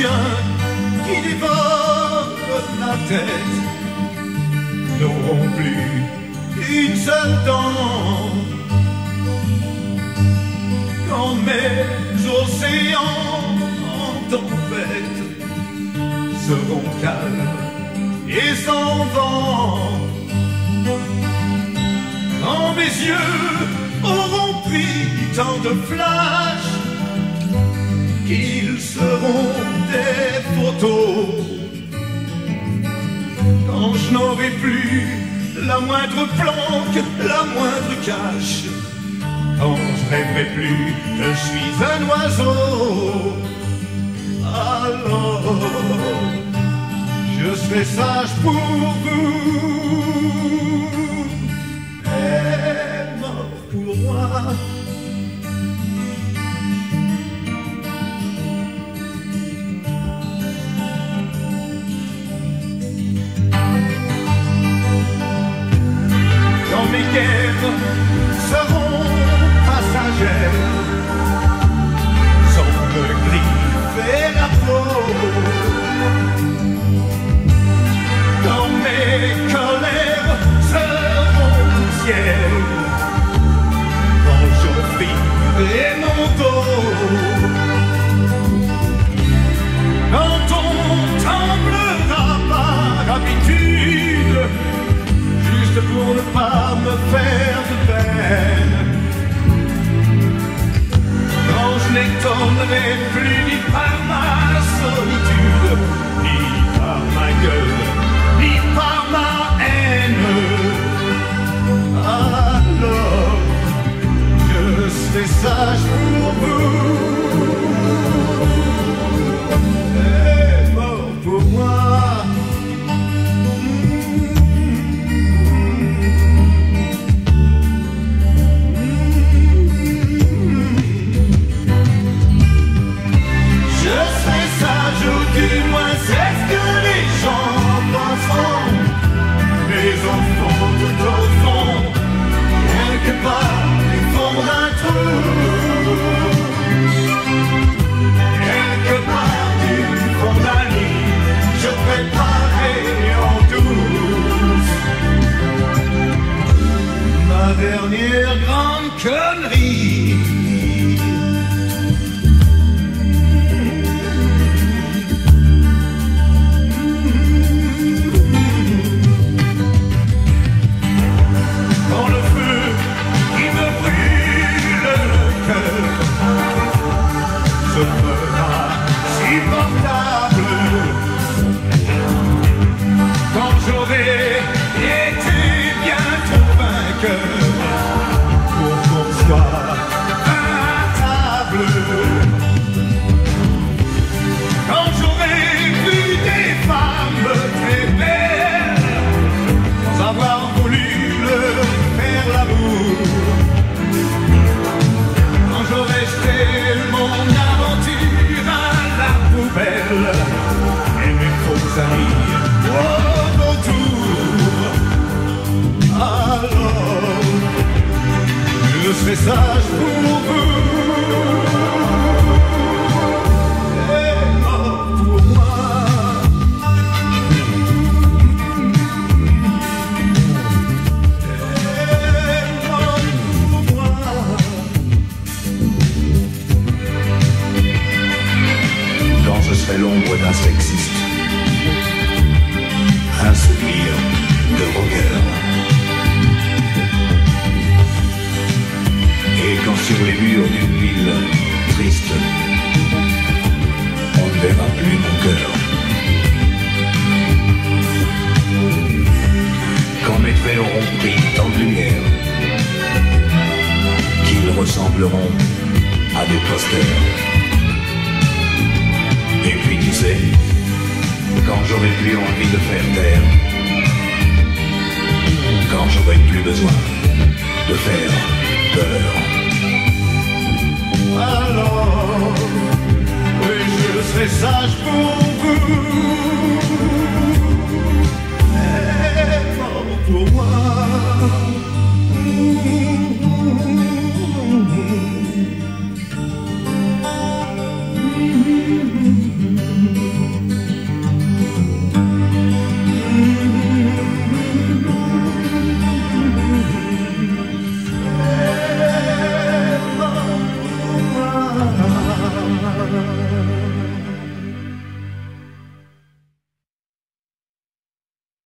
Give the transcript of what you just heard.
qui dévorent ma tête n'auront plus une seule dent. Quand mes océans en tempête seront calmes et sans vent, quand mes yeux auront pris tant de flash qu'ils seront je n'aurai plus la moindre planque, la moindre cache, quand je rêverai plus je suis un oiseau, alors je serai sage pour vous serai dernière grande connerie faux amis au retour, alors je serai sage pour vous. Et mort pour moi. quand je serai l'ombre d'un sexiste. À des posters. Et puis tu sais, quand j'aurai plus envie de faire taire, quand j'aurai plus besoin de faire peur, Alors, oui, je serai sage pour